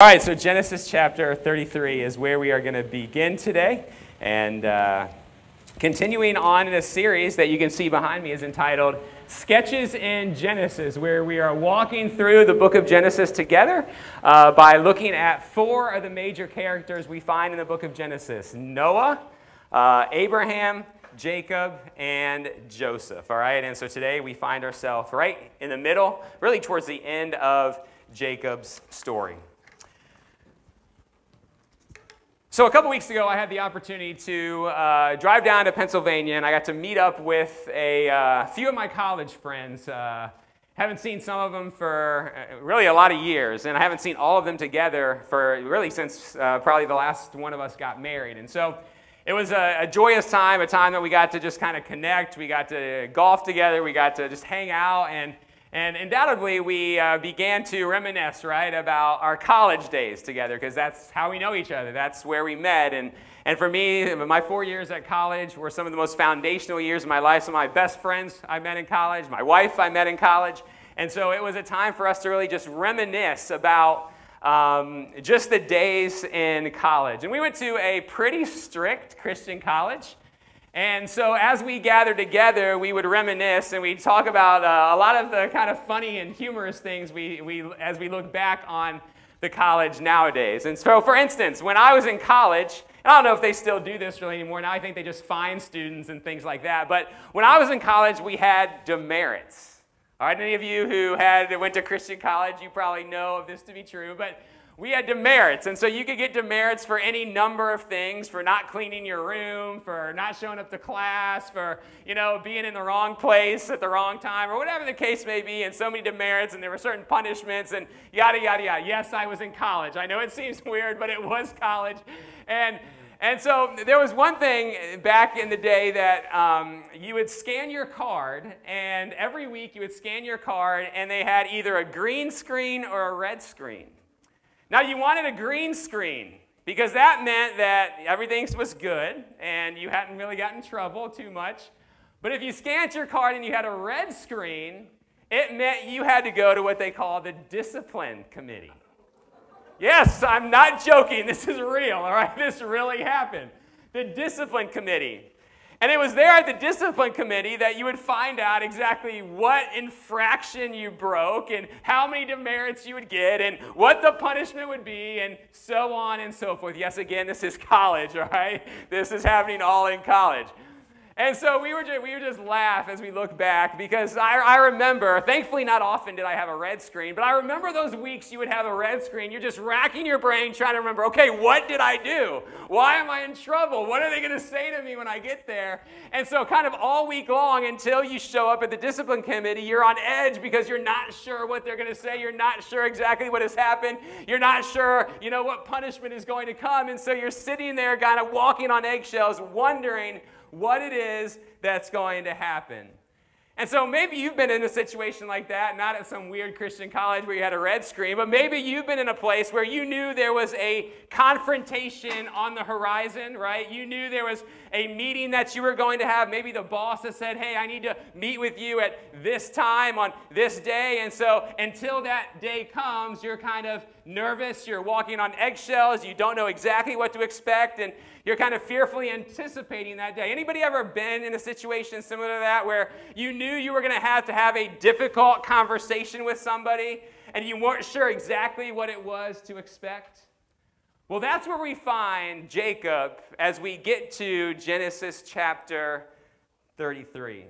All right, so Genesis chapter 33 is where we are going to begin today. And uh, continuing on in a series that you can see behind me is entitled Sketches in Genesis, where we are walking through the book of Genesis together uh, by looking at four of the major characters we find in the book of Genesis Noah, uh, Abraham, Jacob, and Joseph. All right, and so today we find ourselves right in the middle, really towards the end of Jacob's story. So, a couple weeks ago, I had the opportunity to uh, drive down to Pennsylvania and I got to meet up with a uh, few of my college friends. Uh, haven't seen some of them for uh, really a lot of years, and I haven't seen all of them together for really since uh, probably the last one of us got married. And so, it was a, a joyous time, a time that we got to just kind of connect. We got to golf together, we got to just hang out, and and undoubtedly, we uh, began to reminisce, right, about our college days together, because that's how we know each other. That's where we met. And, and for me, my four years at college were some of the most foundational years of my life. Some of my best friends I met in college, my wife I met in college. And so it was a time for us to really just reminisce about um, just the days in college. And we went to a pretty strict Christian college. And so as we gathered together, we would reminisce and we'd talk about uh, a lot of the kind of funny and humorous things we, we, as we look back on the college nowadays. And so, for instance, when I was in college, I don't know if they still do this really anymore. Now I think they just fine students and things like that. But when I was in college, we had demerits. All right, any of you who had went to Christian college, you probably know of this to be true. But we had demerits. And so you could get demerits for any number of things, for not cleaning your room, for not showing up to class, for, you know, being in the wrong place at the wrong time, or whatever the case may be, and so many demerits, and there were certain punishments, and yada, yada, yada. Yes, I was in college. I know it seems weird, but it was college. And and so there was one thing back in the day that um, you would scan your card, and every week you would scan your card, and they had either a green screen or a red screen. Now, you wanted a green screen because that meant that everything was good and you hadn't really gotten in trouble too much. But if you scanned your card and you had a red screen, it meant you had to go to what they call the discipline committee. Yes, I'm not joking. This is real, all right? This really happened. The discipline committee. And it was there at the discipline committee that you would find out exactly what infraction you broke and how many demerits you would get and what the punishment would be and so on and so forth. Yes, again, this is college, all right? This is happening all in college. And so we were just, we would just laugh as we look back because I, I remember, thankfully not often did I have a red screen, but I remember those weeks you would have a red screen. You're just racking your brain trying to remember, okay, what did I do? Why am I in trouble? What are they going to say to me when I get there? And so kind of all week long until you show up at the discipline committee, you're on edge because you're not sure what they're going to say. You're not sure exactly what has happened. You're not sure, you know, what punishment is going to come. And so you're sitting there kind of walking on eggshells wondering, what it is that's going to happen. And so maybe you've been in a situation like that, not at some weird Christian college where you had a red screen, but maybe you've been in a place where you knew there was a confrontation on the horizon, right? You knew there was a meeting that you were going to have. Maybe the boss has said, hey, I need to meet with you at this time on this day. And so until that day comes, you're kind of nervous, you're walking on eggshells, you don't know exactly what to expect, and you're kind of fearfully anticipating that day. Anybody ever been in a situation similar to that where you knew you were going to have to have a difficult conversation with somebody and you weren't sure exactly what it was to expect? Well, that's where we find Jacob as we get to Genesis chapter 33.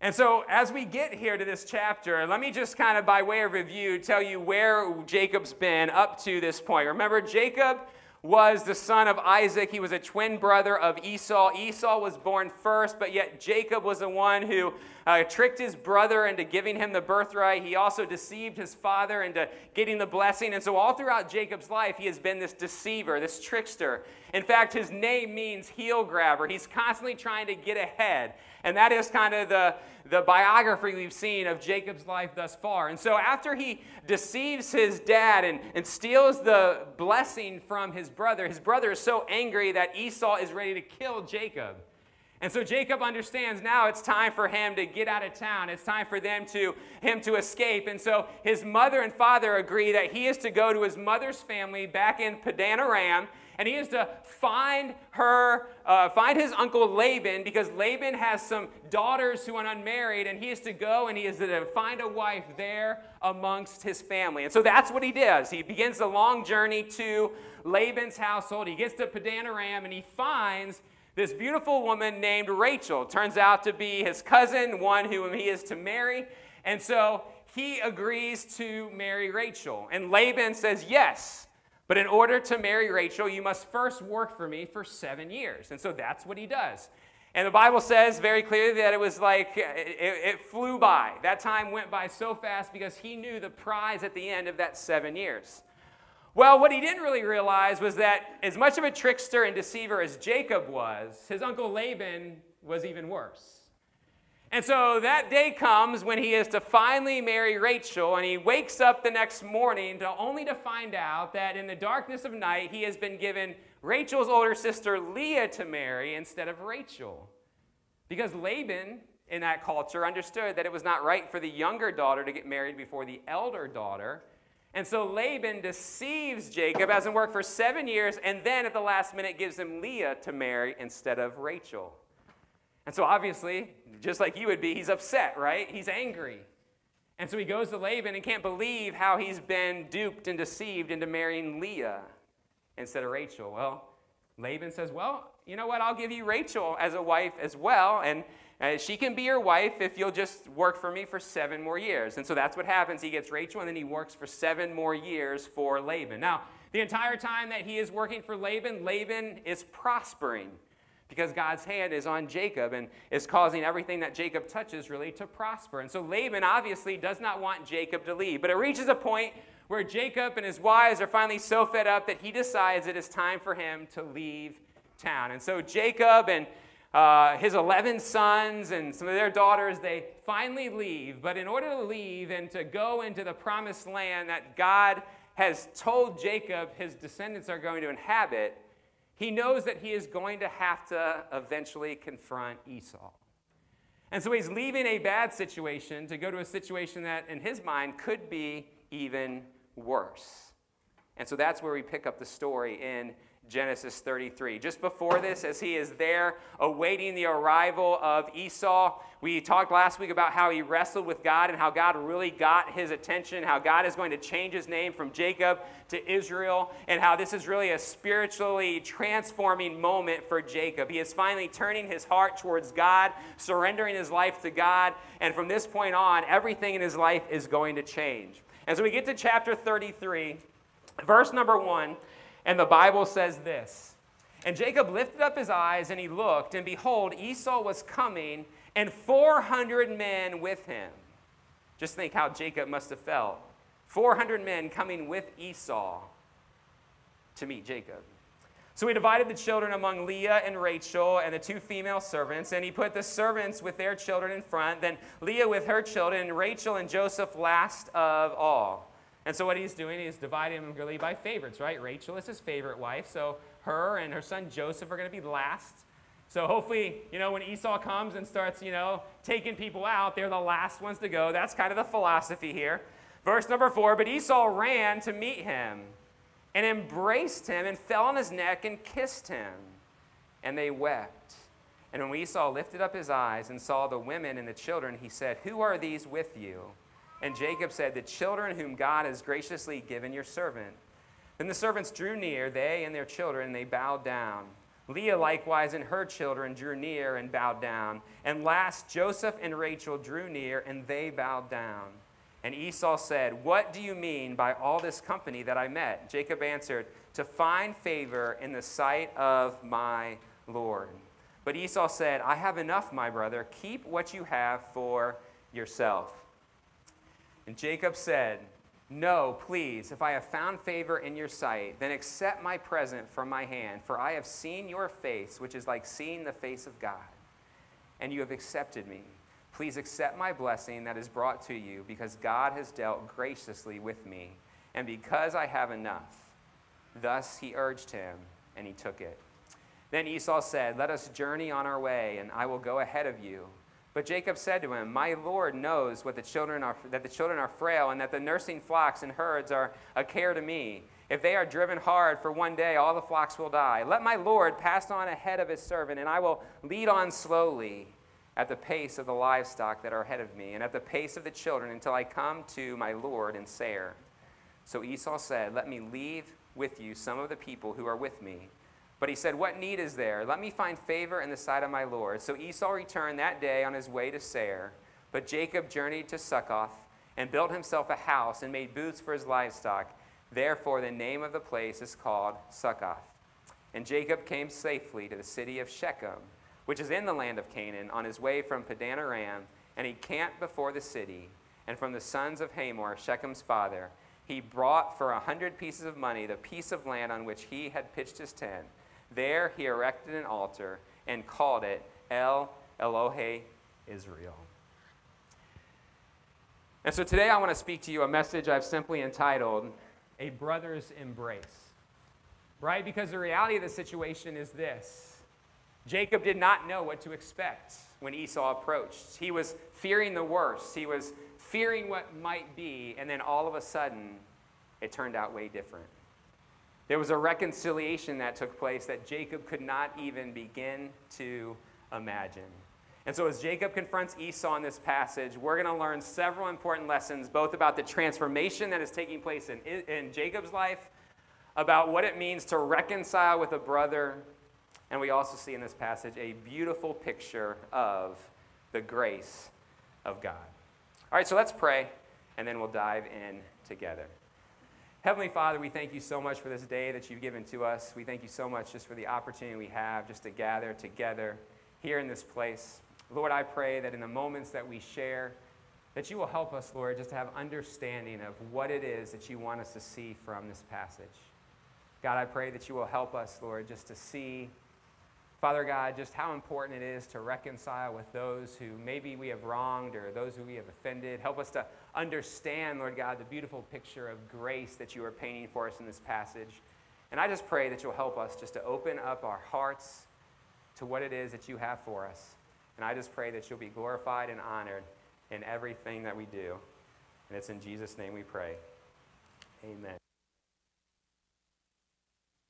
And so, as we get here to this chapter, let me just kind of, by way of review, tell you where Jacob's been up to this point. Remember, Jacob was the son of Isaac. He was a twin brother of Esau. Esau was born first, but yet Jacob was the one who uh, tricked his brother into giving him the birthright. He also deceived his father into getting the blessing. And so, all throughout Jacob's life, he has been this deceiver, this trickster. In fact, his name means heel grabber. He's constantly trying to get ahead. And that is kind of the, the biography we've seen of Jacob's life thus far. And so, after he deceives his dad and, and steals the blessing from his brother, his brother is so angry that Esau is ready to kill Jacob. And so Jacob understands now it's time for him to get out of town. It's time for them to him to escape. And so his mother and father agree that he is to go to his mother's family back in Padan Aram, and he is to find her, uh, find his uncle Laban, because Laban has some daughters who are unmarried, and he is to go and he is to find a wife there amongst his family. And so that's what he does. He begins the long journey to Laban's household. He gets to Padan Aram, and he finds this beautiful woman named Rachel. Turns out to be his cousin, one whom he is to marry. And so he agrees to marry Rachel. And Laban says, Yes, but in order to marry Rachel, you must first work for me for seven years. And so that's what he does. And the Bible says very clearly that it was like it, it, flew by. That time went by so fast because he knew the prize at the end of that seven years. Well, what he didn't really realize was that as much of a trickster and deceiver as Jacob was, his uncle Laban was even worse. And so that day comes when he is to finally marry Rachel, and he wakes up the next morning to only to find out that in the darkness of night he has been given Rachel's older sister Leah to marry instead of Rachel. Because Laban in that culture understood that it was not right for the younger daughter to get married before the elder daughter. And so Laban deceives Jacob, hasn't worked for seven years, and then at the last minute gives him Leah to marry instead of Rachel. And so obviously, just like you would be, he's upset, right? He's angry. And so he goes to Laban and can't believe how he's been duped and deceived into marrying Leah instead of Rachel. Well, Laban says, Well, you know what? I'll give you Rachel as a wife as well. And uh, she can be your wife if you'll just work for me for seven more years. And so that's what happens. He gets Rachel, and then he works for seven more years for Laban. Now, the entire time that he is working for Laban, Laban is prospering because God's hand is on Jacob and is causing everything that Jacob touches really to prosper. And so Laban obviously does not want Jacob to leave. But it reaches a point where Jacob and his wives are finally so fed up that he decides it is time for him to leave town. And so Jacob and uh, his 11 sons and some of their daughters, they finally leave. But in order to leave and to go into the promised land that God has told Jacob his descendants are going to inhabit, he knows that he is going to have to eventually confront Esau. And so he's leaving a bad situation to go to a situation that, in his mind, could be even worse. And so that's where we pick up the story in Genesis 33. Just before this, as he is there awaiting the arrival of Esau, we talked last week about how he wrestled with God and how God really got his attention, how God is going to change his name from Jacob to Israel, and how this is really a spiritually transforming moment for Jacob. He is finally turning his heart towards God, surrendering his life to God, and from this point on, everything in his life is going to change. And so we get to chapter 33, verse number 1. And the Bible says this And Jacob lifted up his eyes and he looked, and behold, Esau was coming, and 400 men with him. Just think how Jacob must have felt. 400 men coming with Esau to meet Jacob. So he divided the children among Leah and Rachel and the two female servants, and he put the servants with their children in front, then Leah with her children, and Rachel and Joseph last of all. And so what he's doing is dividing them really by favorites, right? Rachel is his favorite wife, so her and her son Joseph are going to be last. So hopefully, you know, when Esau comes and starts, you know, taking people out, they're the last ones to go. That's kind of the philosophy here. Verse number four, but Esau ran to meet him and embraced him and fell on his neck and kissed him. And they wept. And when Esau lifted up his eyes and saw the women and the children, he said, Who are these with you? And Jacob said, The children whom God has graciously given your servant. Then the servants drew near, they and their children, and they bowed down. Leah likewise and her children drew near and bowed down. And last, Joseph and Rachel drew near, and they bowed down. And Esau said, What do you mean by all this company that I met? Jacob answered, To find favor in the sight of my Lord. But Esau said, I have enough, my brother. Keep what you have for yourself. And Jacob said, No, please, if I have found favor in your sight, then accept my present from my hand, for I have seen your face, which is like seeing the face of God, and you have accepted me. Please accept my blessing that is brought to you, because God has dealt graciously with me, and because I have enough. Thus he urged him, and he took it. Then Esau said, Let us journey on our way, and I will go ahead of you. But Jacob said to him, My Lord knows what the children are, that the children are frail, and that the nursing flocks and herds are a care to me. If they are driven hard for one day, all the flocks will die. Let my Lord pass on ahead of his servant, and I will lead on slowly at the pace of the livestock that are ahead of me, and at the pace of the children until I come to my Lord in Seir. So Esau said, Let me leave with you some of the people who are with me. But he said, What need is there? Let me find favor in the sight of my Lord. So Esau returned that day on his way to Seir. But Jacob journeyed to Succoth and built himself a house and made booths for his livestock. Therefore, the name of the place is called Succoth. And Jacob came safely to the city of Shechem, which is in the land of Canaan, on his way from Padan Aram. And he camped before the city. And from the sons of Hamor, Shechem's father, he brought for a hundred pieces of money the piece of land on which he had pitched his tent. There he erected an altar and called it El Elohe Israel. And so today I want to speak to you a message I've simply entitled A Brother's Embrace. Right? Because the reality of the situation is this Jacob did not know what to expect when Esau approached. He was fearing the worst, he was fearing what might be, and then all of a sudden, it turned out way different. There was a reconciliation that took place that Jacob could not even begin to imagine. And so, as Jacob confronts Esau in this passage, we're going to learn several important lessons, both about the transformation that is taking place in, in Jacob's life, about what it means to reconcile with a brother, and we also see in this passage a beautiful picture of the grace of God. All right, so let's pray, and then we'll dive in together. Heavenly Father, we thank you so much for this day that you've given to us. We thank you so much just for the opportunity we have just to gather together here in this place. Lord, I pray that in the moments that we share, that you will help us, Lord, just to have understanding of what it is that you want us to see from this passage. God, I pray that you will help us, Lord, just to see Father God, just how important it is to reconcile with those who maybe we have wronged or those who we have offended. Help us to understand, Lord God, the beautiful picture of grace that you are painting for us in this passage. And I just pray that you'll help us just to open up our hearts to what it is that you have for us. And I just pray that you'll be glorified and honored in everything that we do. And it's in Jesus' name we pray. Amen.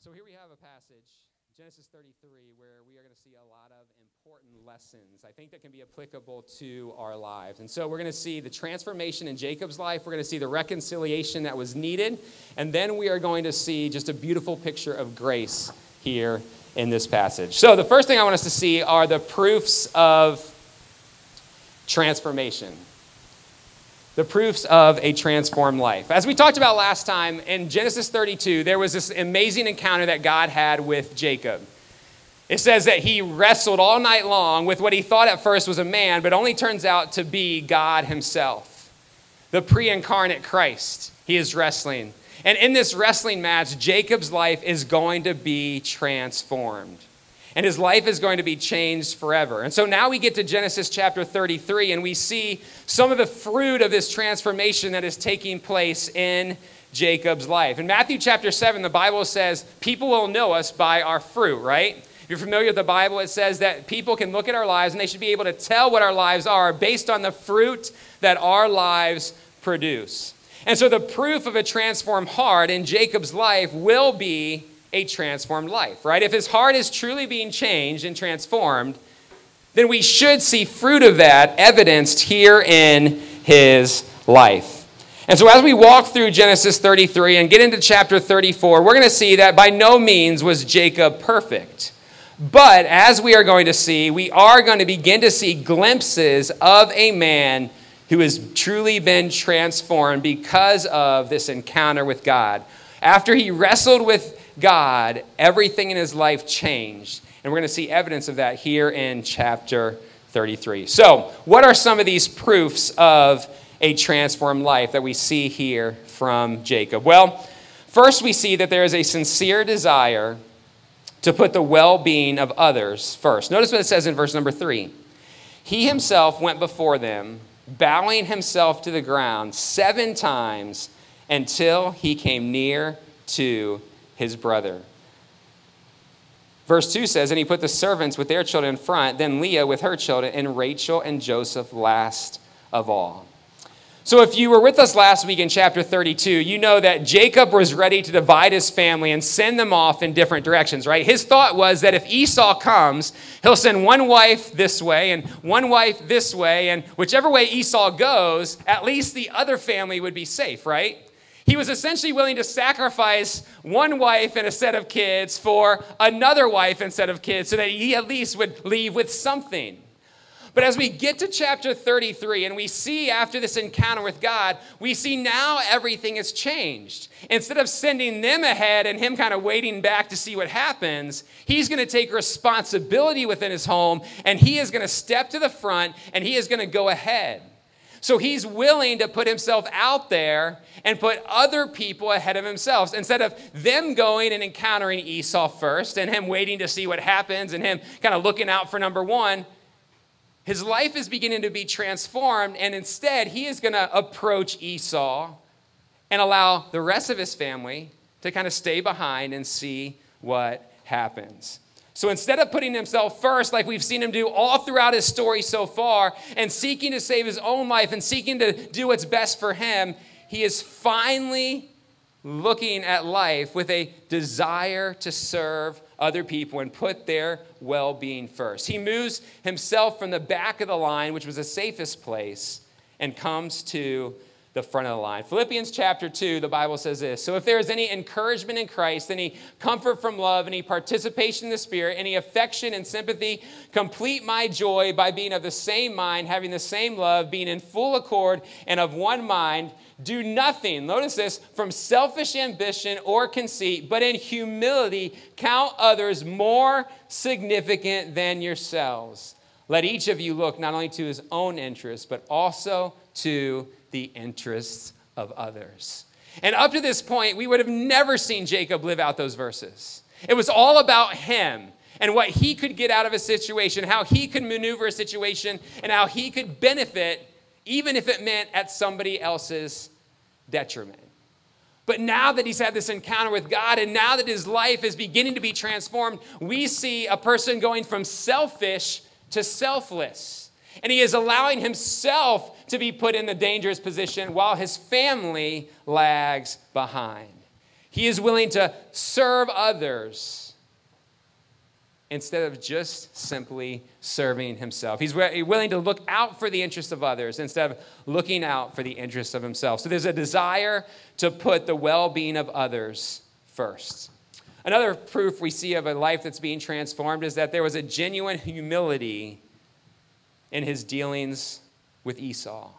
So here we have a passage Genesis 33, where we are going to see a lot of important lessons, I think that can be applicable to our lives. And so we're going to see the transformation in Jacob's life, we're going to see the reconciliation that was needed, and then we are going to see just a beautiful picture of grace here in this passage. So the first thing I want us to see are the proofs of transformation the proofs of a transformed life. As we talked about last time, in Genesis 32, there was this amazing encounter that God had with Jacob. It says that he wrestled all night long with what he thought at first was a man, but only turns out to be God himself, the pre incarnate Christ. He is wrestling. And in this wrestling match, Jacob's life is going to be transformed and his life is going to be changed forever. And so now we get to Genesis chapter 33, and we see some of the fruit of this transformation that is taking place in Jacob's life. In Matthew chapter 7, the Bible says, People will know us by our fruit, right? If you're familiar with the Bible, it says that people can look at our lives and they should be able to tell what our lives are based on the fruit that our lives produce. And so the proof of a transformed heart in Jacob's life will be a transformed life, right? If his heart is truly being changed and transformed, then we should see fruit of that evidenced here in his life. And so, as we walk through Genesis 33 and get into chapter 34, we're going to see that by no means was Jacob perfect. But as we are going to see, we are going to begin to see glimpses of a man who has truly been transformed because of this encounter with God. After he wrestled with God, everything in his life changed. And we're going to see evidence of that here in chapter 33. So, what are some of these proofs of a transformed life that we see here from Jacob? Well, first we see that there is a sincere desire to put the well being of others first. Notice what it says in verse number three. He himself went before them, bowing himself to the ground seven times until he came near to his brother. Verse 2 says, And he put the servants with their children in front, then Leah with her children, and Rachel and Joseph last of all. So, if you were with us last week in chapter 32, you know that Jacob was ready to divide his family and send them off in different directions, right? His thought was that if Esau comes, he'll send one wife this way and one wife this way, and whichever way Esau goes, at least the other family would be safe, right? He was essentially willing to sacrifice one wife and a set of kids for another wife and set of kids so that he at least would leave with something. But as we get to chapter 33 and we see after this encounter with God, we see now everything has changed. Instead of sending them ahead and him kind of waiting back to see what happens, he's going to take responsibility within his home and he is going to step to the front and he is going to go ahead. So he's willing to put himself out there and put other people ahead of himself. Instead of them going and encountering Esau first and him waiting to see what happens and him kind of looking out for number one, his life is beginning to be transformed, and instead, he is going to approach Esau and allow the rest of his family to kind of stay behind and see what happens. So instead of putting himself first, like we've seen him do all throughout his story so far, and seeking to save his own life and seeking to do what's best for him, he is finally looking at life with a desire to serve other people and put their well being first. He moves himself from the back of the line, which was the safest place, and comes to the front of the line. Philippians chapter 2, the Bible says this So if there is any encouragement in Christ, any comfort from love, any participation in the Spirit, any affection and sympathy, complete my joy by being of the same mind, having the same love, being in full accord and of one mind. Do nothing, notice this, from selfish ambition or conceit, but in humility count others more significant than yourselves. Let each of you look not only to his own interests, but also to the interests of others. And up to this point, we would have never seen Jacob live out those verses. It was all about him and what he could get out of a situation, how he could maneuver a situation, and how he could benefit even if it meant at somebody else's detriment. But now that he's had this encounter with God and now that his life is beginning to be transformed, we see a person going from selfish to selfless. And he is allowing himself to be put in the dangerous position while his family lags behind. He is willing to serve others instead of just simply serving himself. He's willing to look out for the interests of others instead of looking out for the interests of himself. So there's a desire to put the well being of others first. Another proof we see of a life that's being transformed is that there was a genuine humility in his dealings with Esau.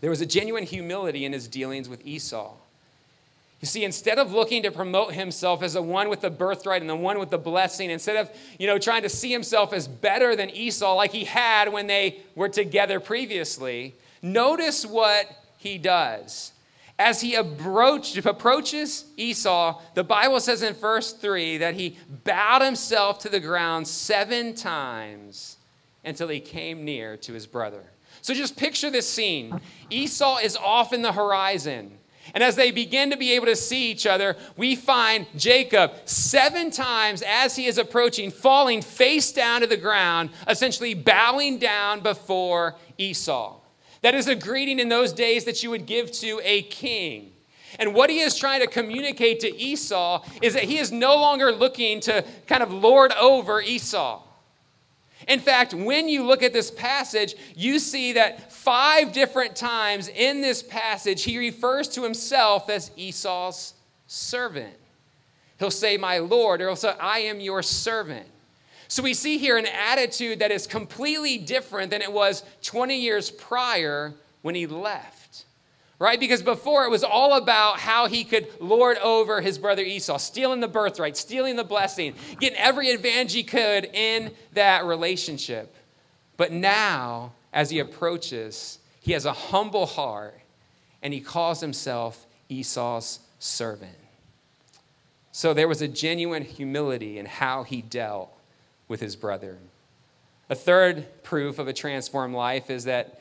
There was a genuine humility in his dealings with Esau. You see, instead of looking to promote himself as the one with the birthright and the one with the blessing, instead of, you know, trying to see himself as better than Esau like he had when they were together previously, notice what he does. As he approach, approaches Esau, the Bible says in verse 3 that he bowed himself to the ground seven times until he came near to his brother. So just picture this scene. Esau is off in the horizon. And as they begin to be able to see each other, we find Jacob seven times as he is approaching, falling face down to the ground, essentially bowing down before Esau. That is a greeting in those days that you would give to a king. And what he is trying to communicate to Esau is that he is no longer looking to kind of lord over Esau. In fact, when you look at this passage, you see that five different times in this passage, he refers to himself as Esau's servant. He'll say, My Lord, or he'll say, I am your servant. So we see here an attitude that is completely different than it was 20 years prior when he left right? Because before it was all about how he could lord over his brother Esau, stealing the birthright, stealing the blessing, getting every advantage he could in that relationship. But now, as he approaches, he has a humble heart and he calls himself Esau's servant. So there was a genuine humility in how he dealt with his brother. A third proof of a transformed life is that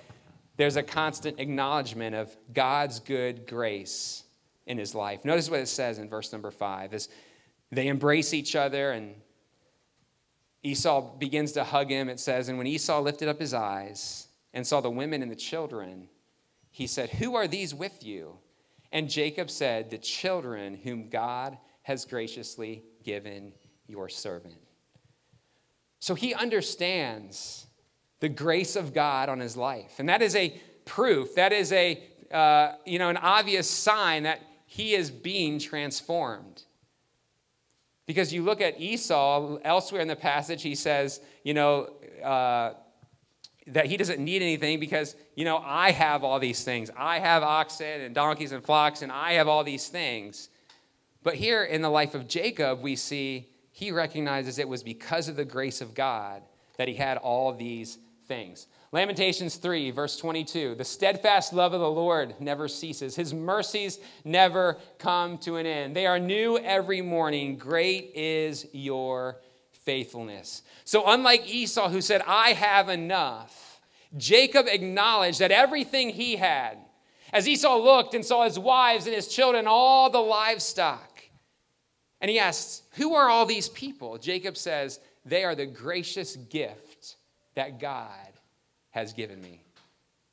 there's a constant acknowledgement of God's good grace in his life. Notice what it says in verse number five is they embrace each other and Esau begins to hug him. It says, And when Esau lifted up his eyes and saw the women and the children, he said, Who are these with you? And Jacob said, The children whom God has graciously given your servant. So he understands the grace of God on his life. And that is a proof, that is a, uh, you know, an obvious sign that he is being transformed. Because you look at Esau, elsewhere in the passage, he says, you know, uh, that he doesn't need anything because, you know, I have all these things. I have oxen and donkeys and flocks, and I have all these things. But here in the life of Jacob, we see he recognizes it was because of the grace of God that he had all these things. Lamentations 3, verse 22 The steadfast love of the Lord never ceases, his mercies never come to an end. They are new every morning. Great is your faithfulness. So, unlike Esau, who said, I have enough, Jacob acknowledged that everything he had, as Esau looked and saw his wives and his children, all the livestock, and he asks, Who are all these people? Jacob says, They are the gracious gift that God has given me.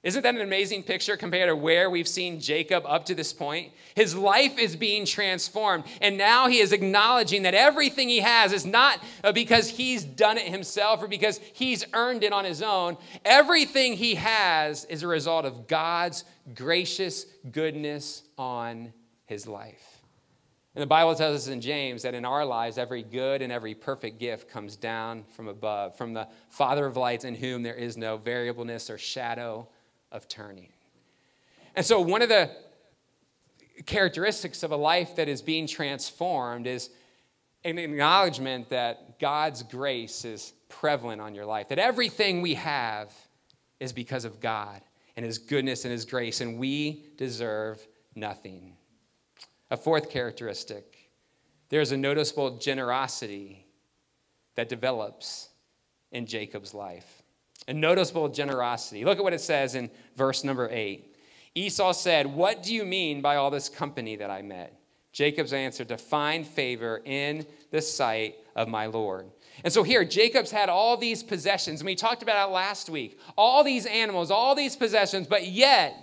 Isn't that an amazing picture compared to where we've seen Jacob up to this point? His life is being transformed, and now he is acknowledging that everything he has is not uh, because he's done it himself or because he's earned it on his own. Everything he has is a result of God's gracious goodness on his life. And the Bible tells us in James that in our lives, every good and every perfect gift comes down from above, from the Father of lights, in whom there is no variableness or shadow of turning. And so, one of the characteristics of a life that is being transformed is an acknowledgement that God's grace is prevalent on your life, that everything we have is because of God and His goodness and His grace, and we deserve nothing. A fourth characteristic there's a noticeable generosity that develops in Jacob's life. A noticeable generosity. Look at what it says in verse number eight. Esau said, What do you mean by all this company that I met? Jacob's answer, To find favor in the sight of my Lord. And so here, Jacob's had all these possessions, and we talked about it last week. All these animals, all these possessions, but yet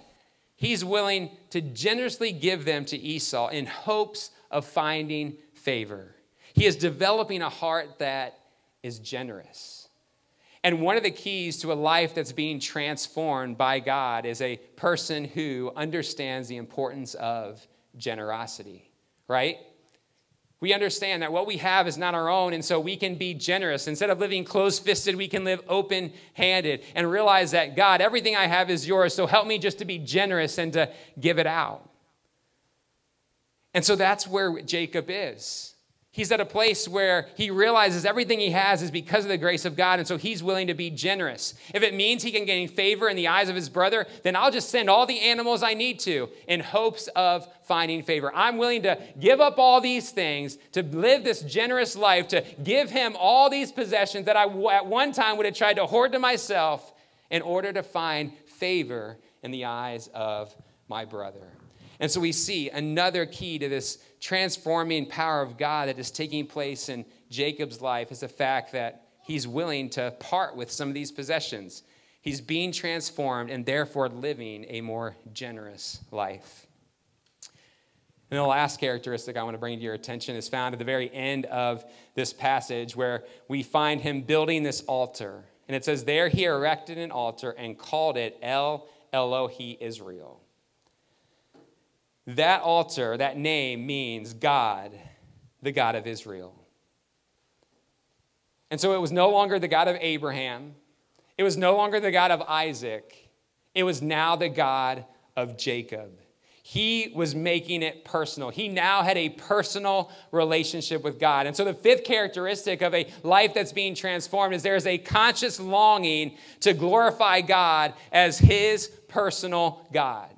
he's willing to generously give them to Esau in hopes of finding favor. He is developing a heart that is generous. And one of the keys to a life that's being transformed by God is a person who understands the importance of generosity, right? We understand that what we have is not our own, and so we can be generous. Instead of living close fisted, we can live open handed and realize that, God, everything I have is yours, so help me just to be generous and to give it out. And so that's where Jacob is. He's at a place where he realizes everything he has is because of the grace of God, and so he's willing to be generous. If it means he can gain favor in the eyes of his brother, then I'll just send all the animals I need to in hopes of finding favor. I'm willing to give up all these things, to live this generous life, to give him all these possessions that I at one time would have tried to hoard to myself in order to find favor in the eyes of my brother. And so we see another key to this transforming power of God that is taking place in Jacob's life is the fact that he's willing to part with some of these possessions. He's being transformed and therefore living a more generous life. And the last characteristic I want to bring to your attention is found at the very end of this passage where we find him building this altar. And it says, There he erected an altar and called it El Elohi Israel. That altar, that name means God, the God of Israel. And so it was no longer the God of Abraham, it was no longer the God of Isaac, it was now the God of Jacob. He was making it personal. He now had a personal relationship with God. And so, the fifth characteristic of a life that's being transformed is there is a conscious longing to glorify God as his personal God.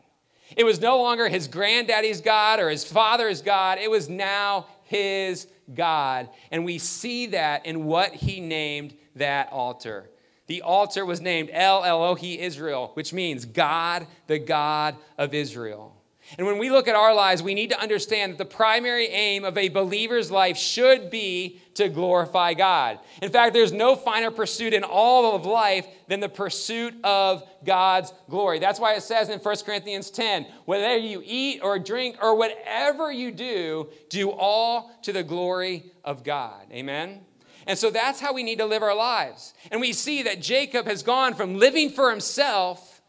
It was no longer his granddaddy's God or his father's God. It was now his God. And we see that in what he named that altar. The altar was named El Elohi Israel, which means God, the God of Israel. And when we look at our lives, we need to understand that the primary aim of a believer's life should be to glorify God. In fact, there's no finer pursuit in all of life than the pursuit of God's glory. That's why it says in 1 Corinthians 10 whether you eat or drink or whatever you do, do all to the glory of God. Amen? And so that's how we need to live our lives. And we see that Jacob has gone from living for himself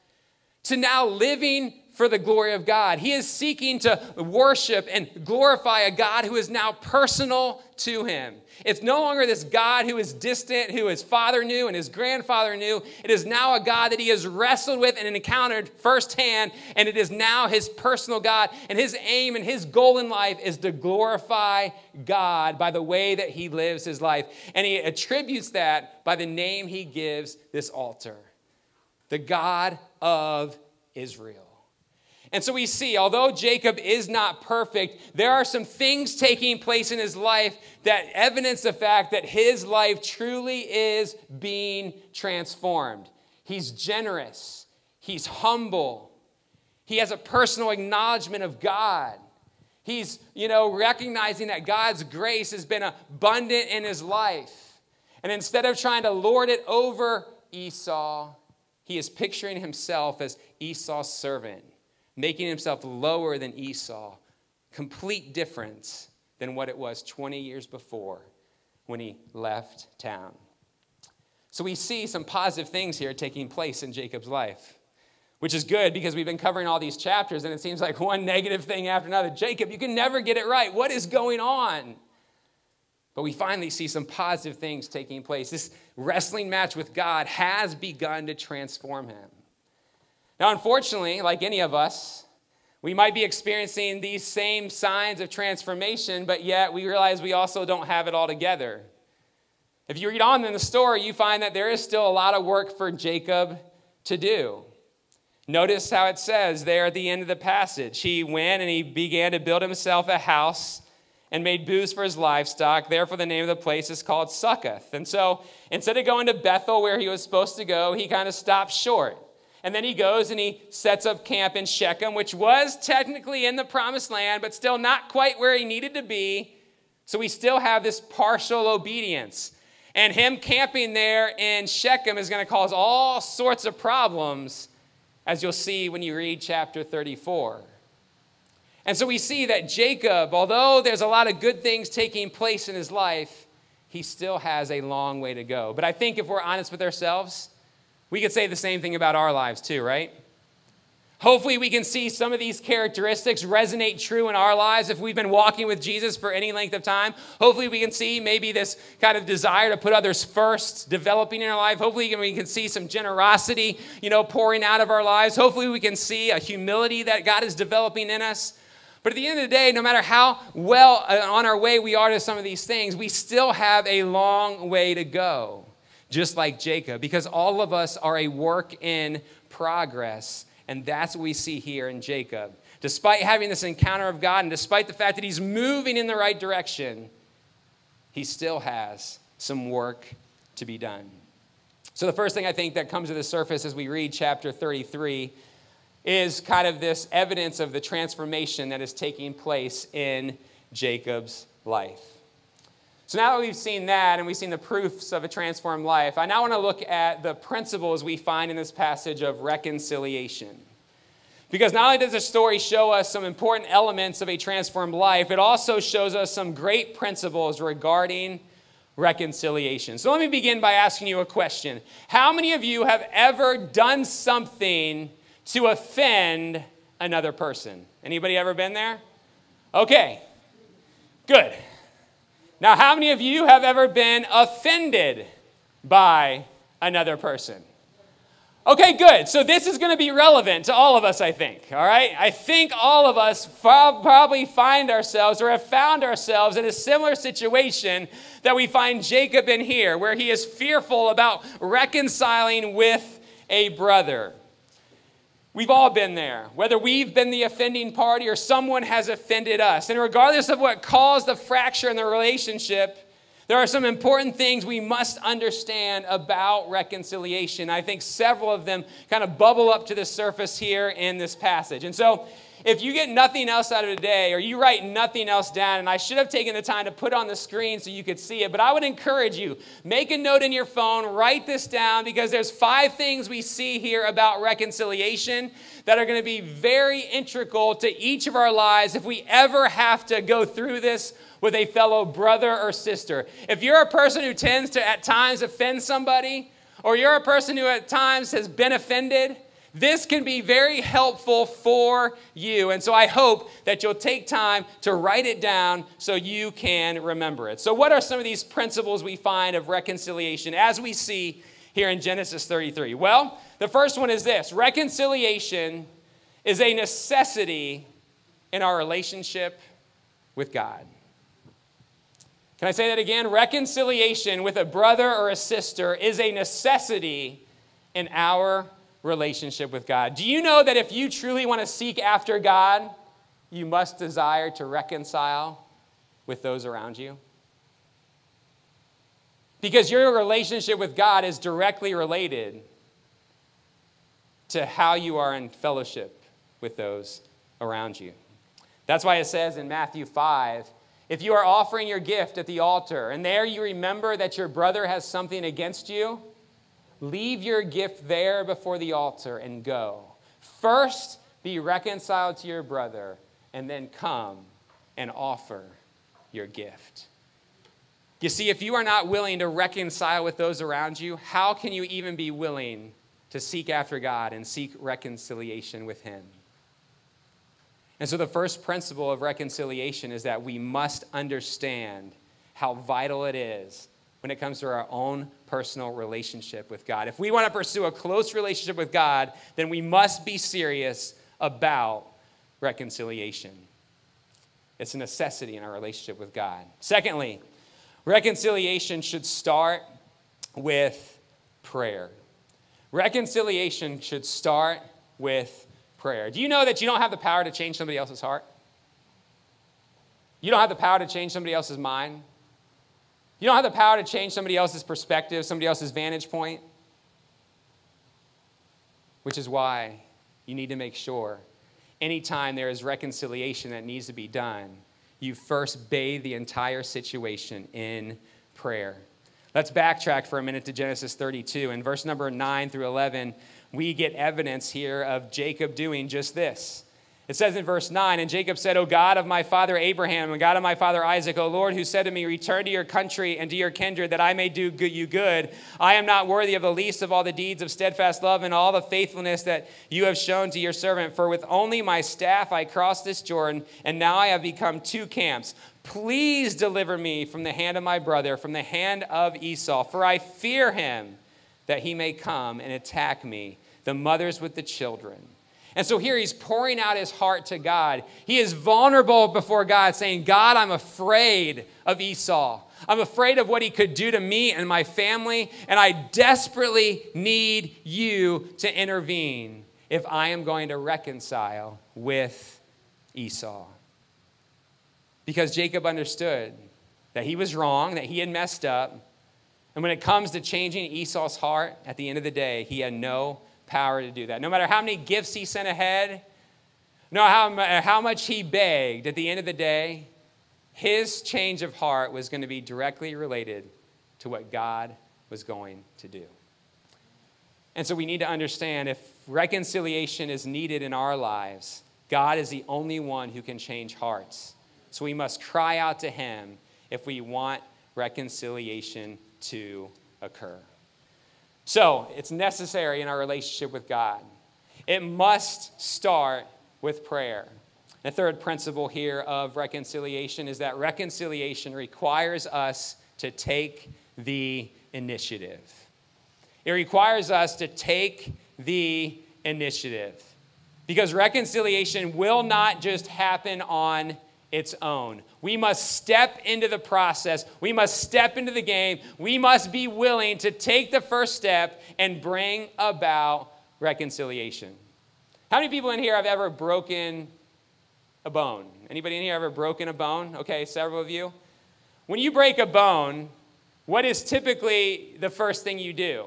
to now living for the glory of God. He is seeking to worship and glorify a God who is now personal to him. It's no longer this God who is distant, who his father knew and his grandfather knew. It is now a God that he has wrestled with and encountered firsthand, and it is now his personal God. And his aim and his goal in life is to glorify God by the way that he lives his life. And he attributes that by the name he gives this altar the God of Israel. And so we see, although Jacob is not perfect, there are some things taking place in his life that evidence the fact that his life truly is being transformed. He's generous, he's humble, he has a personal acknowledgement of God. He's, you know, recognizing that God's grace has been abundant in his life. And instead of trying to lord it over Esau, he is picturing himself as Esau's servant making himself lower than Esau. Complete difference than what it was 20 years before when he left town. So we see some positive things here taking place in Jacob's life, which is good because we've been covering all these chapters and it seems like one negative thing after another. Jacob, you can never get it right. What is going on? But we finally see some positive things taking place. This wrestling match with God has begun to transform him. Now, unfortunately, like any of us, we might be experiencing these same signs of transformation, but yet we realize we also don't have it all together. If you read on in the story, you find that there is still a lot of work for Jacob to do. Notice how it says there at the end of the passage. He went and he began to build himself a house and made booths for his livestock. Therefore, the name of the place is called Succoth. And so instead of going to Bethel where he was supposed to go, he kind of stopped short. And then he goes and he sets up camp in Shechem, which was technically in the promised land, but still not quite where he needed to be. So we still have this partial obedience. And him camping there in Shechem is going to cause all sorts of problems, as you'll see when you read chapter 34. And so we see that Jacob, although there's a lot of good things taking place in his life, he still has a long way to go. But I think if we're honest with ourselves, we could say the same thing about our lives too, right? Hopefully, we can see some of these characteristics resonate true in our lives if we've been walking with Jesus for any length of time. Hopefully, we can see maybe this kind of desire to put others first developing in our life. Hopefully, we can see some generosity, you know, pouring out of our lives. Hopefully, we can see a humility that God is developing in us. But at the end of the day, no matter how well uh, on our way we are to some of these things, we still have a long way to go just like Jacob, because all of us are a work in progress. And that's what we see here in Jacob. Despite having this encounter of God, and despite the fact that he's moving in the right direction, he still has some work to be done. So, the first thing I think that comes to the surface as we read chapter 33 is kind of this evidence of the transformation that is taking place in Jacob's life. So now that we've seen that and we've seen the proofs of a transformed life, I now want to look at the principles we find in this passage of reconciliation. Because not only does the story show us some important elements of a transformed life, it also shows us some great principles regarding reconciliation. So let me begin by asking you a question. How many of you have ever done something to offend another person? Anybody ever been there? Okay. Good. Now, how many of you have ever been offended by another person? Okay, good. So this is going to be relevant to all of us, I think. All right? I think all of us probably find ourselves or have found ourselves in a similar situation that we find Jacob in here, where he is fearful about reconciling with a brother. We've all been there, whether we've been the offending party or someone has offended us. And regardless of what caused the fracture in the relationship, there are some important things we must understand about reconciliation. I think several of them kind of bubble up to the surface here in this passage. And so, if you get nothing else out of today or you write nothing else down, and I should have taken the time to put on the screen so you could see it, but I would encourage you make a note in your phone, write this down because there's five things we see here about reconciliation that are going to be very integral to each of our lives if we ever have to go through this with a fellow brother or sister. If you're a person who tends to at times offend somebody, or you're a person who at times has been offended, this can be very helpful for you. And so I hope that you'll take time to write it down so you can remember it. So, what are some of these principles we find of reconciliation as we see here in Genesis 33? Well, the first one is this reconciliation is a necessity in our relationship with God. Can I say that again? Reconciliation with a brother or a sister is a necessity in our relationship with God. Do you know that if you truly want to seek after God, you must desire to reconcile with those around you? Because your relationship with God is directly related to how you are in fellowship with those around you. That's why it says in Matthew 5 if you are offering your gift at the altar and there you remember that your brother has something against you, Leave your gift there before the altar and go. First, be reconciled to your brother, and then come and offer your gift. You see, if you are not willing to reconcile with those around you, how can you even be willing to seek after God and seek reconciliation with Him? And so, the first principle of reconciliation is that we must understand how vital it is when it comes to our own personal relationship with God. If we want to pursue a close relationship with God, then we must be serious about reconciliation. It's a necessity in our relationship with God. Secondly, reconciliation should start with prayer. Reconciliation should start with prayer. Do you know that you don't have the power to change somebody else's heart? You don't have the power to change somebody else's mind. You don't have the power to change somebody else's perspective, somebody else's vantage point. Which is why you need to make sure anytime there is reconciliation that needs to be done, you first bathe the entire situation in prayer. Let's backtrack for a minute to Genesis 32. In verse number 9 through 11, we get evidence here of Jacob doing just this. It says in verse 9, And Jacob said, O God of my father Abraham, and God of my father Isaac, O Lord, who said to me, Return to your country and to your kindred, that I may do you good. I am not worthy of the least of all the deeds of steadfast love and all the faithfulness that you have shown to your servant. For with only my staff I crossed this Jordan, and now I have become two camps. Please deliver me from the hand of my brother, from the hand of Esau, for I fear him that he may come and attack me, the mothers with the children. And so here he's pouring out his heart to God. He is vulnerable before God, saying, God, I'm afraid of Esau. I'm afraid of what he could do to me and my family, and I desperately need you to intervene if I am going to reconcile with Esau. Because Jacob understood that he was wrong, that he had messed up. And when it comes to changing Esau's heart, at the end of the day, he had no power to do that. No matter how many gifts he sent ahead, no how, uh, how much he begged, at the end of the day, his change of heart was going to be directly related to what God was going to do. And so we need to understand if reconciliation is needed in our lives, God is the only one who can change hearts. So we must cry out to him if we want reconciliation to occur. So it's necessary in our relationship with God. It must start with prayer. The third principle here of reconciliation is that reconciliation requires us to take the initiative. It requires us to take the initiative. Because reconciliation will not just happen on its own. We must step into the process. We must step into the game. We must be willing to take the first step and bring about reconciliation. How many people in here have ever broken a bone? Anybody in here ever broken a bone? Okay, several of you. When you break a bone, what is typically the first thing you do?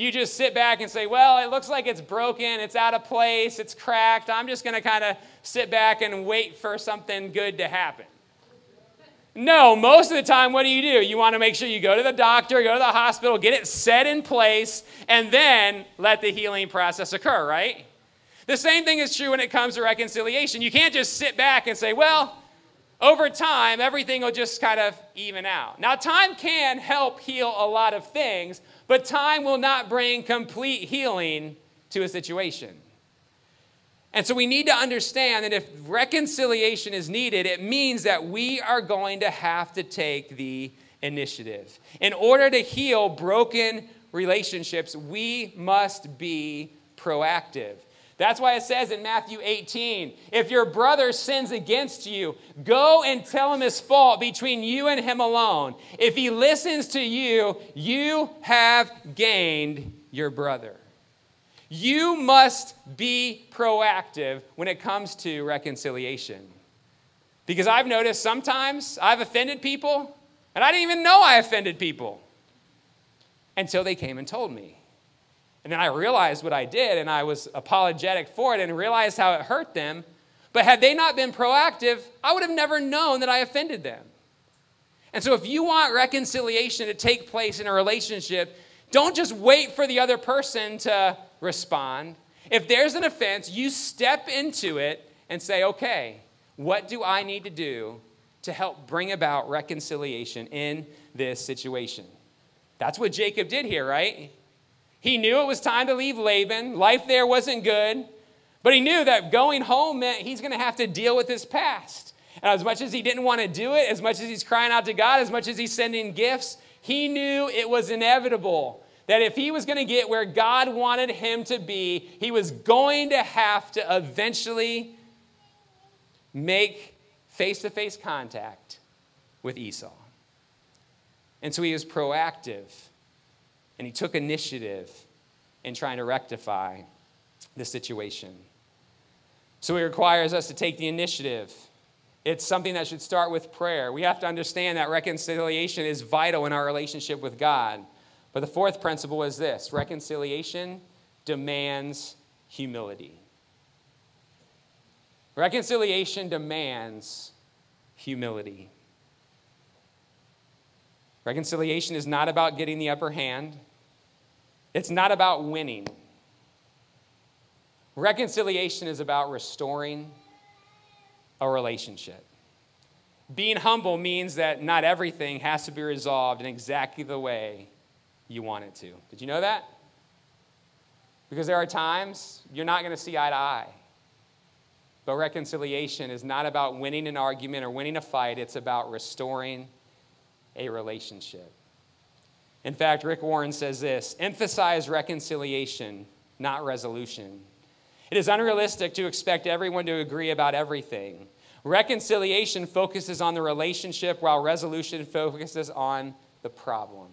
Do you just sit back and say, well, it looks like it's broken, it's out of place, it's cracked, I'm just going to kind of sit back and wait for something good to happen? No, most of the time, what do you do? You want to make sure you go to the doctor, go to the hospital, get it set in place, and then let the healing process occur, right? The same thing is true when it comes to reconciliation. You can't just sit back and say, well, over time, everything will just kind of even out. Now, time can help heal a lot of things, but time will not bring complete healing to a situation. And so we need to understand that if reconciliation is needed, it means that we are going to have to take the initiative. In order to heal broken relationships, we must be proactive. That's why it says in Matthew 18 if your brother sins against you, go and tell him his fault between you and him alone. If he listens to you, you have gained your brother. You must be proactive when it comes to reconciliation. Because I've noticed sometimes I've offended people, and I didn't even know I offended people until they came and told me. And then I realized what I did, and I was apologetic for it and realized how it hurt them. But had they not been proactive, I would have never known that I offended them. And so, if you want reconciliation to take place in a relationship, don't just wait for the other person to respond. If there's an offense, you step into it and say, okay, what do I need to do to help bring about reconciliation in this situation? That's what Jacob did here, right? He knew it was time to leave Laban. Life there wasn't good. But he knew that going home meant he's going to have to deal with his past. And as much as he didn't want to do it, as much as he's crying out to God, as much as he's sending gifts, he knew it was inevitable that if he was going to get where God wanted him to be, he was going to have to eventually make face to face contact with Esau. And so he was proactive and he took initiative in trying to rectify the situation. So he requires us to take the initiative. It's something that should start with prayer. We have to understand that reconciliation is vital in our relationship with God. But the fourth principle is this reconciliation demands humility. Reconciliation demands humility. Reconciliation is not about getting the upper hand. It's not about winning. Reconciliation is about restoring a relationship. Being humble means that not everything has to be resolved in exactly the way you want it to. Did you know that? Because there are times you're not going to see eye to eye. But reconciliation is not about winning an argument or winning a fight, it's about restoring a relationship. In fact, Rick Warren says this emphasize reconciliation, not resolution. It is unrealistic to expect everyone to agree about everything. Reconciliation focuses on the relationship while resolution focuses on the problem.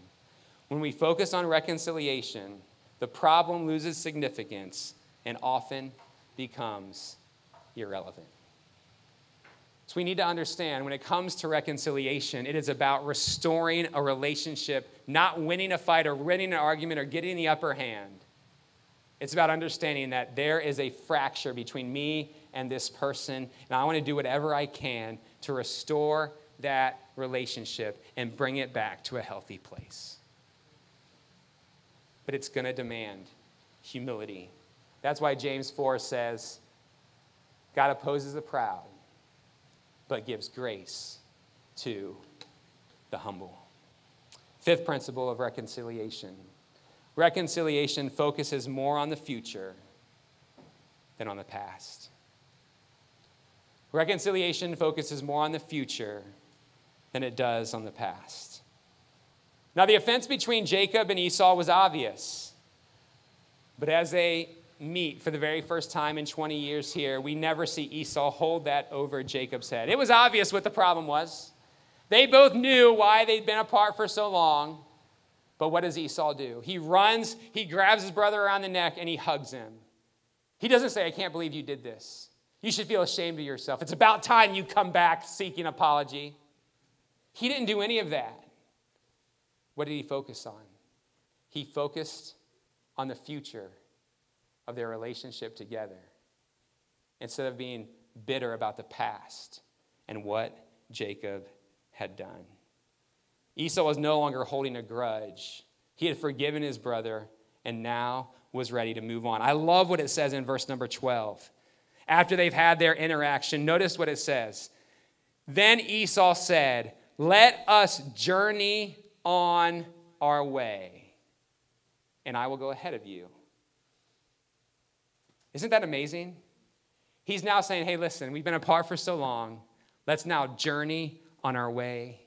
When we focus on reconciliation, the problem loses significance and often becomes irrelevant. So we need to understand when it comes to reconciliation, it is about restoring a relationship, not winning a fight or winning an argument or getting the upper hand. It's about understanding that there is a fracture between me and this person, and I want to do whatever I can to restore that relationship and bring it back to a healthy place. But it's going to demand humility. That's why James 4 says, God opposes the proud but gives grace to the humble. Fifth principle of reconciliation reconciliation focuses more on the future than on the past. Reconciliation focuses more on the future than it does on the past. Now, the offense between Jacob and Esau was obvious, but as they meet for the very first time in 20 years here, we never see Esau hold that over Jacob's head. It was obvious what the problem was. They both knew why they'd been apart for so long. But what does Esau do? He runs, he grabs his brother around the neck, and he hugs him. He doesn't say, I can't believe you did this. You should feel ashamed of yourself. It's about time you come back seeking apology. He didn't do any of that. What did he focus on? He focused on the future of their relationship together instead of being bitter about the past and what Jacob had done. Esau was no longer holding a grudge. He had forgiven his brother and now was ready to move on. I love what it says in verse number 12. After they've had their interaction, notice what it says. Then Esau said, Let us journey on our way, and I will go ahead of you. Isn't that amazing? He's now saying, Hey, listen, we've been apart for so long. Let's now journey on our way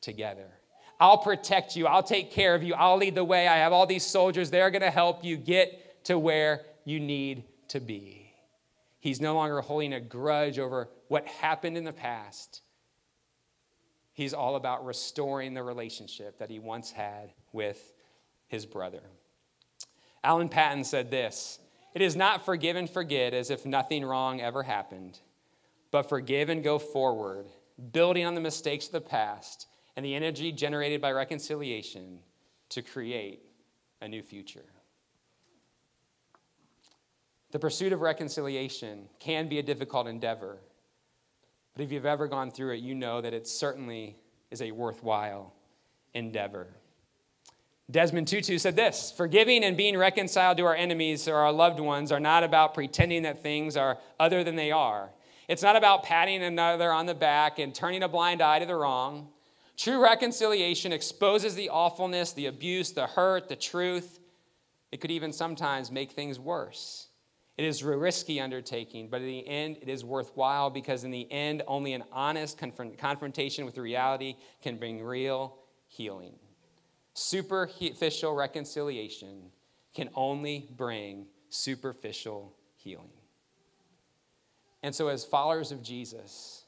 together. I'll protect you. I'll take care of you. I'll lead the way. I have all these soldiers. They're going to help you get to where you need to be. He's no longer holding a grudge over what happened in the past. He's all about restoring the relationship that he once had with his brother. Alan Paton said this It is not forgive and forget as if nothing wrong ever happened, but forgive and go forward, building on the mistakes of the past and the energy generated by reconciliation to create a new future. The pursuit of reconciliation can be a difficult endeavor, but if you've ever gone through it, you know that it certainly is a worthwhile endeavor. Desmond Tutu said this Forgiving and being reconciled to our enemies or our loved ones are not about pretending that things are other than they are. It's not about patting another on the back and turning a blind eye to the wrong. True reconciliation exposes the awfulness, the abuse, the hurt, the truth. It could even sometimes make things worse. It is a risky undertaking, but in the end, it is worthwhile because, in the end, only an honest confront- confrontation with reality can bring real healing. Superficial reconciliation can only bring superficial healing. And so, as followers of Jesus,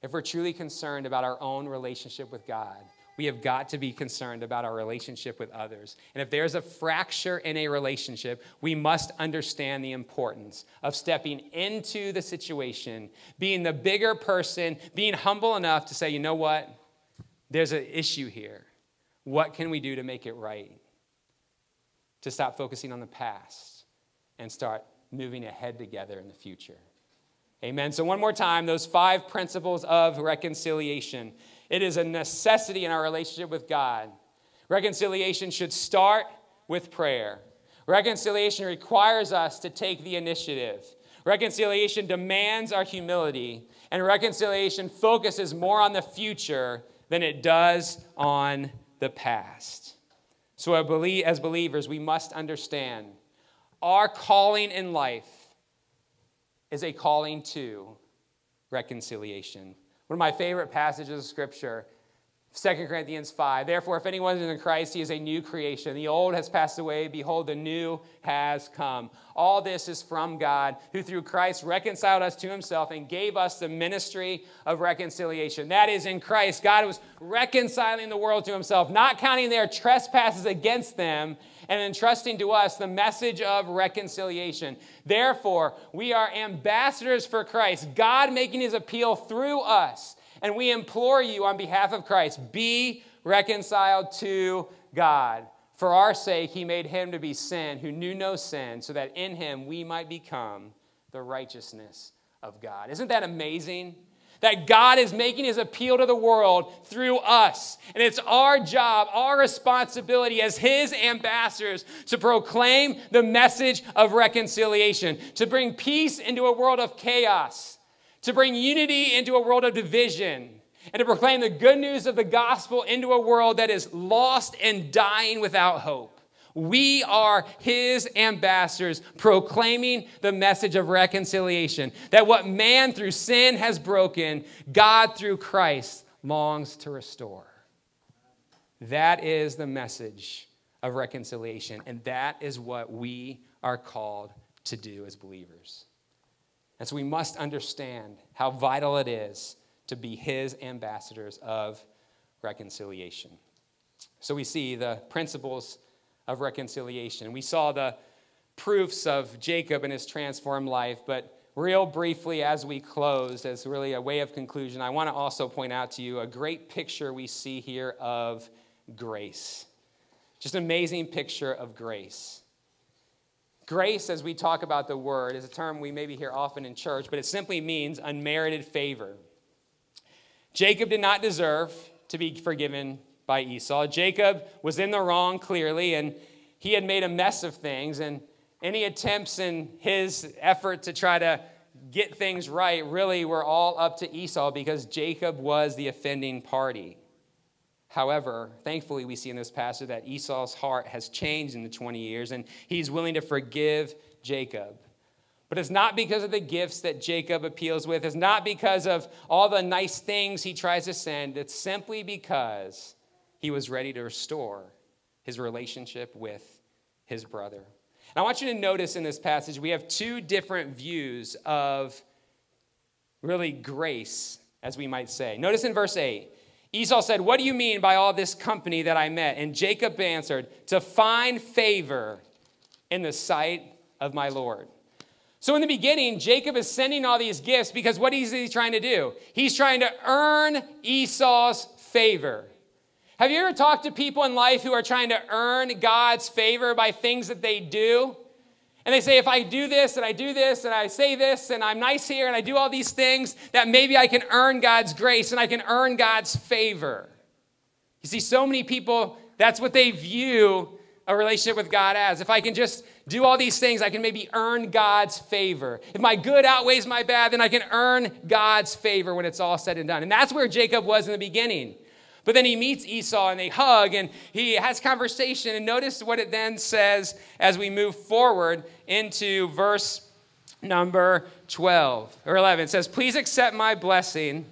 if we're truly concerned about our own relationship with God, we have got to be concerned about our relationship with others. And if there's a fracture in a relationship, we must understand the importance of stepping into the situation, being the bigger person, being humble enough to say, you know what? There's an issue here. What can we do to make it right? To stop focusing on the past and start moving ahead together in the future. Amen. So, one more time, those five principles of reconciliation. It is a necessity in our relationship with God. Reconciliation should start with prayer. Reconciliation requires us to take the initiative. Reconciliation demands our humility. And reconciliation focuses more on the future than it does on the past. So, as believers, we must understand our calling in life is a calling to reconciliation. One of my favorite passages of scripture 2 Corinthians 5. Therefore, if anyone is in Christ, he is a new creation. The old has passed away. Behold, the new has come. All this is from God, who through Christ reconciled us to himself and gave us the ministry of reconciliation. That is, in Christ, God was reconciling the world to himself, not counting their trespasses against them, and entrusting to us the message of reconciliation. Therefore, we are ambassadors for Christ, God making his appeal through us. And we implore you on behalf of Christ be reconciled to God. For our sake, he made him to be sin who knew no sin, so that in him we might become the righteousness of God. Isn't that amazing? That God is making his appeal to the world through us. And it's our job, our responsibility as his ambassadors to proclaim the message of reconciliation, to bring peace into a world of chaos to bring unity into a world of division, and to proclaim the good news of the gospel into a world that is lost and dying without hope. We are his ambassadors proclaiming the message of reconciliation that what man through sin has broken, God through Christ longs to restore. That is the message of reconciliation, and that is what we are called to do as believers. And so we must understand how vital it is to be his ambassadors of reconciliation. So we see the principles of reconciliation. We saw the proofs of Jacob and his transformed life, but real briefly as we close, as really a way of conclusion, I want to also point out to you a great picture we see here of grace. Just an amazing picture of grace. Grace, as we talk about the word, is a term we maybe hear often in church, but it simply means unmerited favor. Jacob did not deserve to be forgiven by Esau. Jacob was in the wrong clearly, and he had made a mess of things. And any attempts in his effort to try to get things right really were all up to Esau because Jacob was the offending party. However, thankfully, we see in this passage that Esau's heart has changed in the 20 years and he's willing to forgive Jacob. But it's not because of the gifts that Jacob appeals with, it's not because of all the nice things he tries to send. It's simply because he was ready to restore his relationship with his brother. And I want you to notice in this passage, we have two different views of really grace, as we might say. Notice in verse 8, Esau said, What do you mean by all this company that I met? And Jacob answered, To find favor in the sight of my Lord. So in the beginning, Jacob is sending all these gifts because what is he trying to do? He's trying to earn Esau's favor. Have you ever talked to people in life who are trying to earn God's favor by things that they do? And they say, if I do this and I do this and I say this and I'm nice here and I do all these things, that maybe I can earn God's grace and I can earn God's favor. You see, so many people, that's what they view a relationship with God as. If I can just do all these things, I can maybe earn God's favor. If my good outweighs my bad, then I can earn God's favor when it's all said and done. And that's where Jacob was in the beginning. But then he meets Esau and they hug and he has conversation. And notice what it then says as we move forward into verse number 12 or 11. It says, Please accept my blessing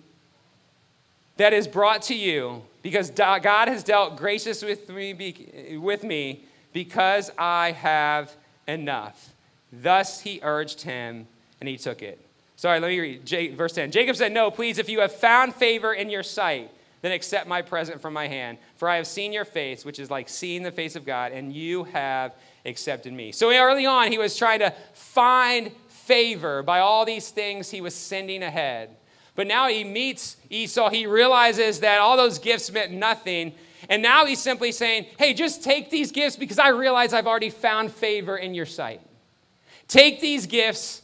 that is brought to you because God has dealt gracious with me, with me because I have enough. Thus he urged him, and he took it. Sorry, let me read verse 10. Jacob said, No, please, if you have found favor in your sight, then accept my present from my hand. For I have seen your face, which is like seeing the face of God, and you have accepted me. So early on, he was trying to find favor by all these things he was sending ahead. But now he meets Esau. He realizes that all those gifts meant nothing. And now he's simply saying, hey, just take these gifts because I realize I've already found favor in your sight. Take these gifts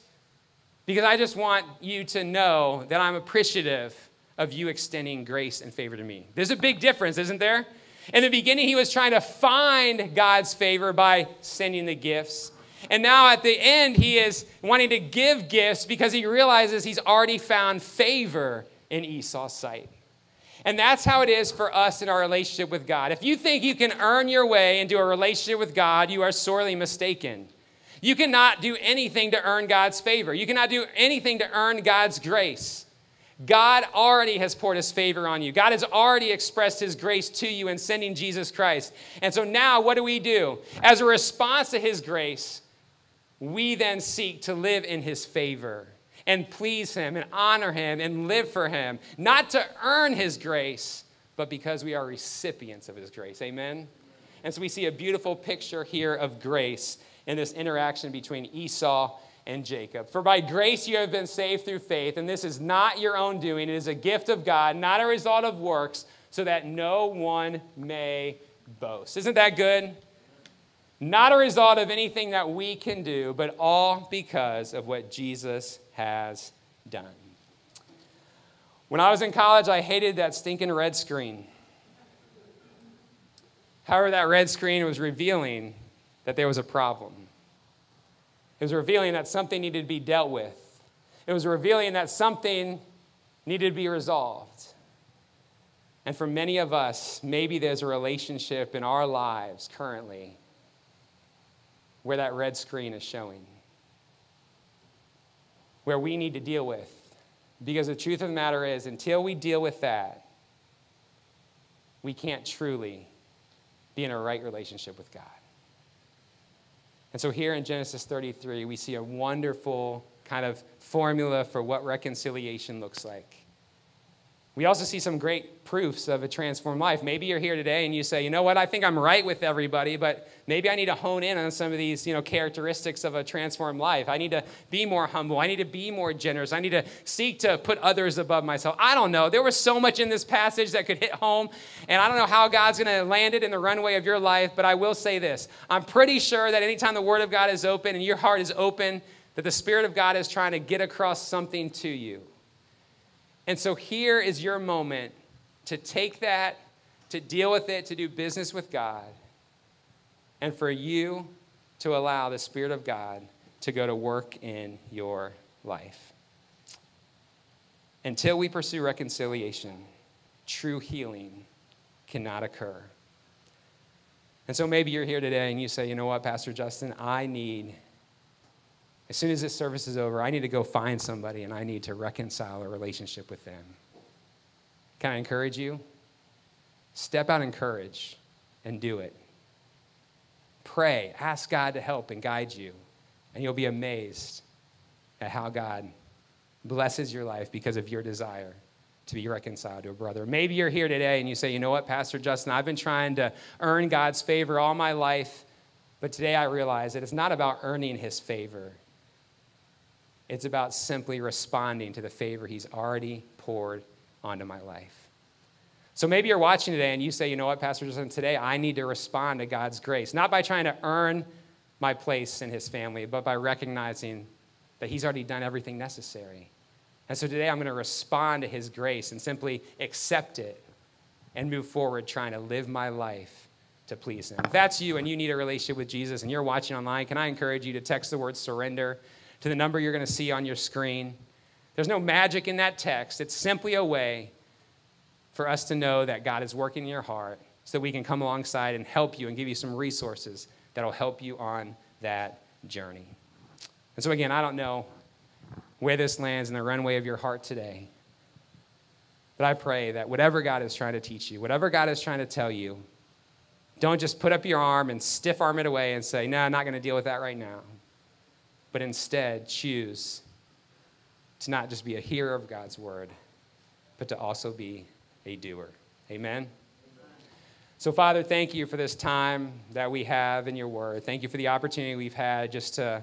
because I just want you to know that I'm appreciative of you extending grace and favor to me. There's a big difference, isn't there? In the beginning, he was trying to find God's favor by sending the gifts. And now at the end, he is wanting to give gifts because he realizes he's already found favor in Esau's sight. And that's how it is for us in our relationship with God. If you think you can earn your way into a relationship with God, you are sorely mistaken. You cannot do anything to earn God's favor, you cannot do anything to earn God's grace. God already has poured his favor on you. God has already expressed his grace to you in sending Jesus Christ. And so now, what do we do? As a response to his grace, we then seek to live in his favor and please him and honor him and live for him, not to earn his grace, but because we are recipients of his grace. Amen? And so we see a beautiful picture here of grace in this interaction between Esau and Jacob. For by grace you have been saved through faith, and this is not your own doing, it is a gift of God, not a result of works, so that no one may boast. Isn't that good? Not a result of anything that we can do, but all because of what Jesus has done. When I was in college, I hated that stinking red screen. However, that red screen was revealing that there was a problem. It was revealing that something needed to be dealt with. It was revealing that something needed to be resolved. And for many of us, maybe there's a relationship in our lives currently where that red screen is showing, where we need to deal with. Because the truth of the matter is, until we deal with that, we can't truly be in a right relationship with God. And so here in Genesis 33, we see a wonderful kind of formula for what reconciliation looks like. We also see some great proofs of a transformed life. Maybe you're here today and you say, you know what, I think I'm right with everybody, but maybe I need to hone in on some of these you know, characteristics of a transformed life. I need to be more humble. I need to be more generous. I need to seek to put others above myself. I don't know. There was so much in this passage that could hit home, and I don't know how God's going to land it in the runway of your life, but I will say this. I'm pretty sure that anytime the Word of God is open and your heart is open, that the Spirit of God is trying to get across something to you. And so here is your moment to take that, to deal with it, to do business with God, and for you to allow the Spirit of God to go to work in your life. Until we pursue reconciliation, true healing cannot occur. And so maybe you're here today and you say, you know what, Pastor Justin, I need as soon as this service is over, I need to go find somebody and I need to reconcile a relationship with them. Can I encourage you? Step out in courage and do it. Pray, ask God to help and guide you, and you'll be amazed at how God blesses your life because of your desire to be reconciled to a brother. Maybe you're here today and you say, you know what, Pastor Justin, I've been trying to earn God's favor all my life, but today I realize that it's not about earning his favor. It's about simply responding to the favor He's already poured onto my life. So maybe you're watching today and you say, you know what, Pastor Justin, today I need to respond to God's grace, not by trying to earn my place in His family, but by recognizing that He's already done everything necessary. And so today I'm going to respond to His grace and simply accept it and move forward trying to live my life to please Him. If that's you and you need a relationship with Jesus and you're watching online, can I encourage you to text the word surrender to the number you're going to see on your screen. There's no magic in that text, it's simply a way for us to know that God is working in your heart so that we can come alongside and help you and give you some resources that'll help you on that journey. And so, again, I don't know where this lands in the runway of your heart today. But I pray that whatever God is trying to teach you, whatever God is trying to tell you, don't just put up your arm and stiff arm it away and say, No, I'm not going to deal with that right now but instead choose to not just be a hearer of God's word, but to also be a doer. Amen? Amen? So, Father, thank you for this time that we have in your word. Thank you for the opportunity we've had just to,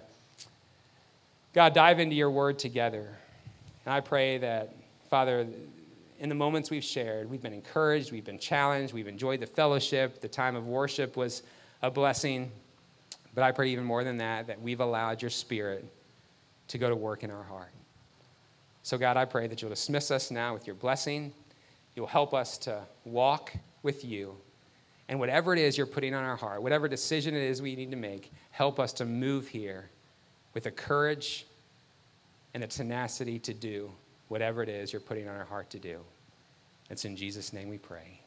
God, dive into your word together. And I pray that, Father, in the moments we've shared, we've been encouraged, we've been challenged, we've enjoyed the fellowship. The time of worship was a blessing. But I pray even more than that, that we've allowed your spirit to go to work in our heart. So, God, I pray that you'll dismiss us now with your blessing. You'll help us to walk with you. And whatever it is you're putting on our heart, whatever decision it is we need to make, help us to move here with the courage and the tenacity to do whatever it is you're putting on our heart to do. It's in Jesus' name we pray.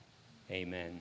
Amen.